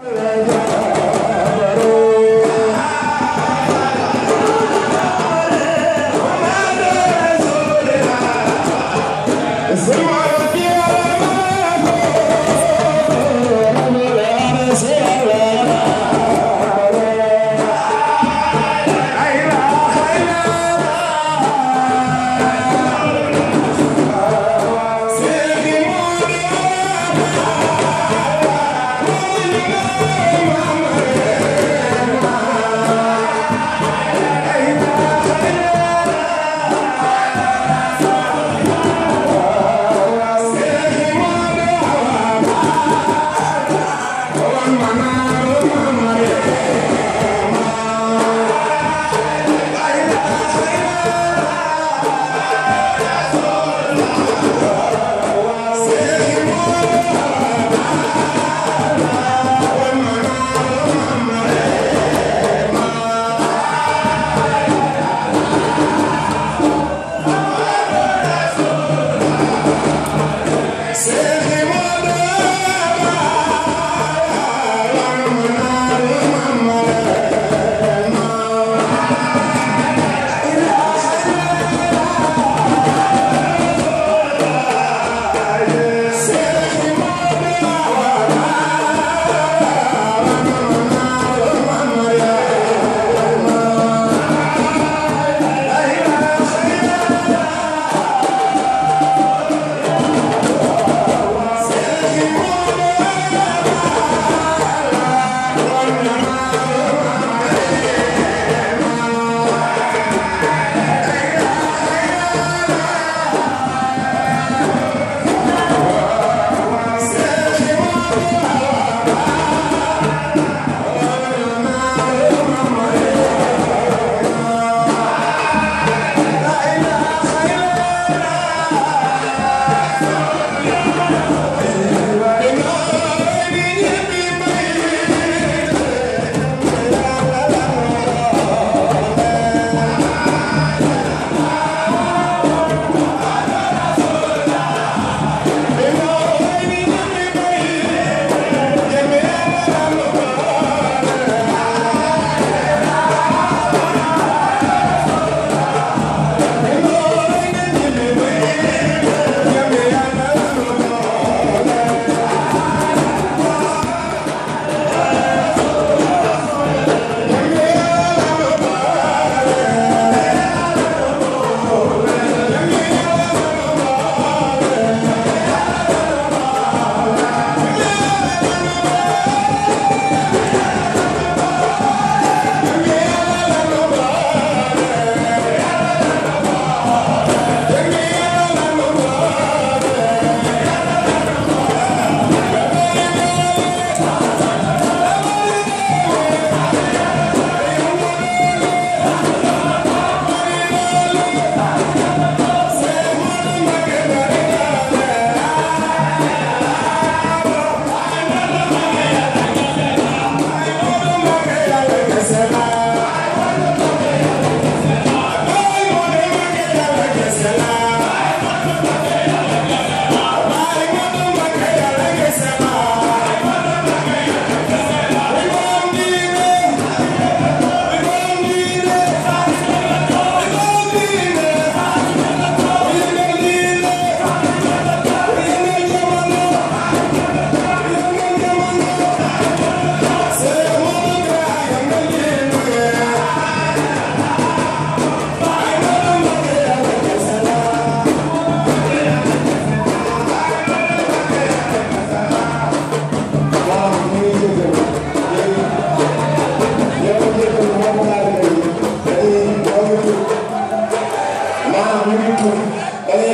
Música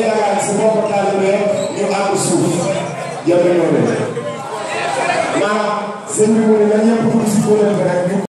Dakar su bokk taalibee ñu àgg suuf yàlla ñoo leen maanaam sëñ bi mu ne na ñëpp dugg si kuréel bi rek